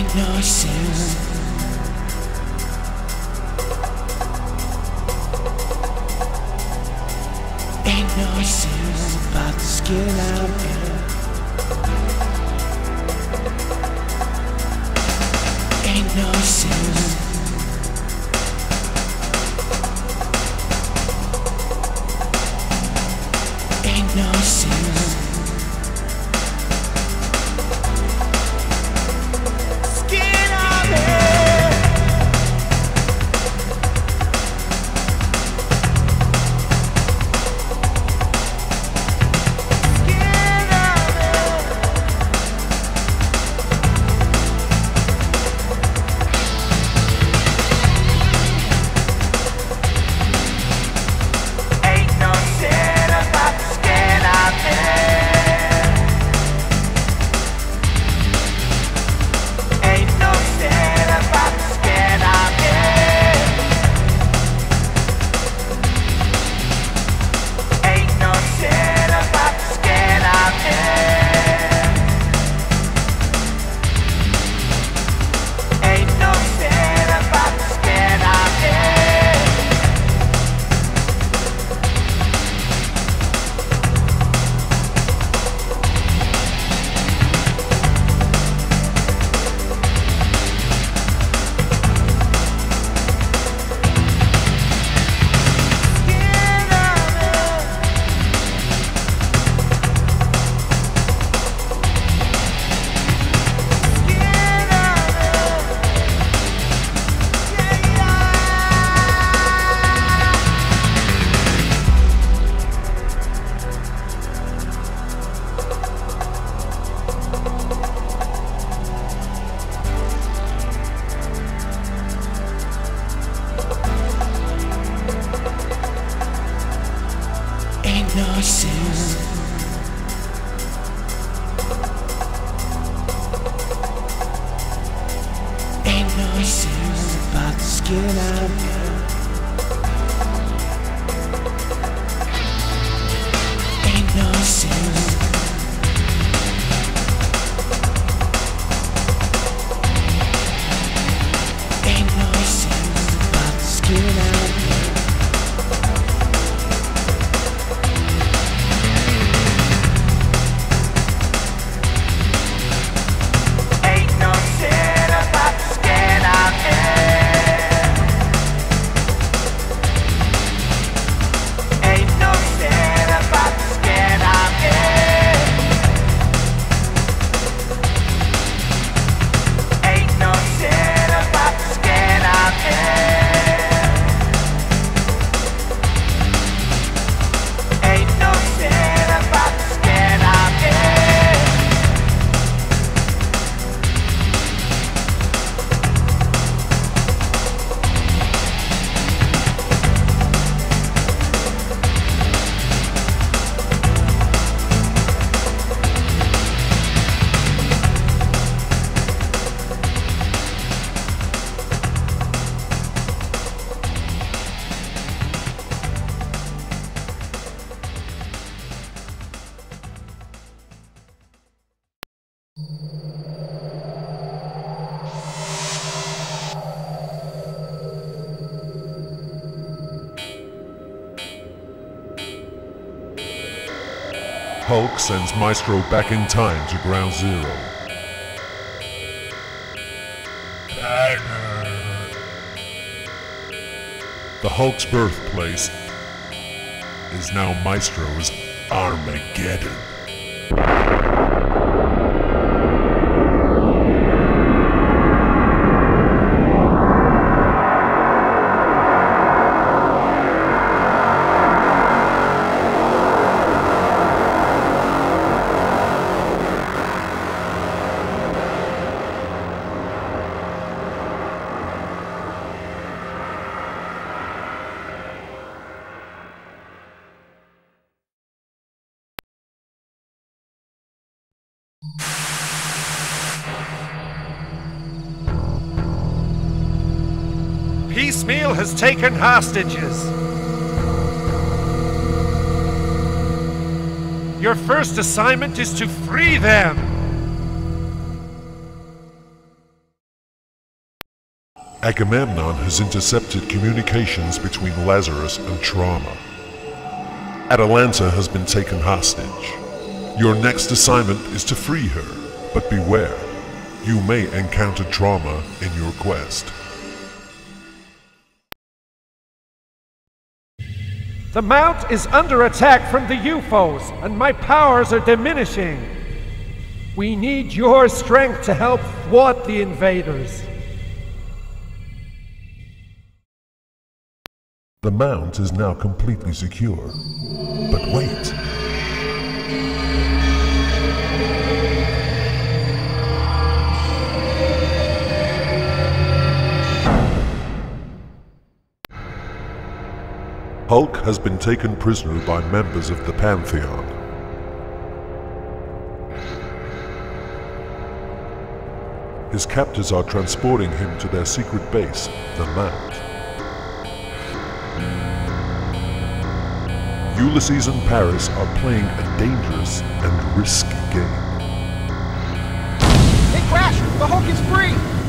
ain't no sense. Ain't no sense about the skin I'm in. Ain't no sense. hypnosis. Ain't no about the skin I'm Hulk sends Maestro back in time to ground zero. The Hulk's birthplace is now Maestro's Armageddon. Piecemeal has taken hostages. Your first assignment is to free them. Agamemnon has intercepted communications between Lazarus and Trauma. Atalanta has been taken hostage. Your next assignment is to free her, but beware, you may encounter trauma in your quest. The Mount is under attack from the UFOs, and my powers are diminishing. We need your strength to help thwart the invaders. The mount is now completely secure. But wait. Hulk has been taken prisoner by members of the Pantheon. His captors are transporting him to their secret base, the Mount. Ulysses and Paris are playing a dangerous and risky game. Hey, Crash! The Hulk is free!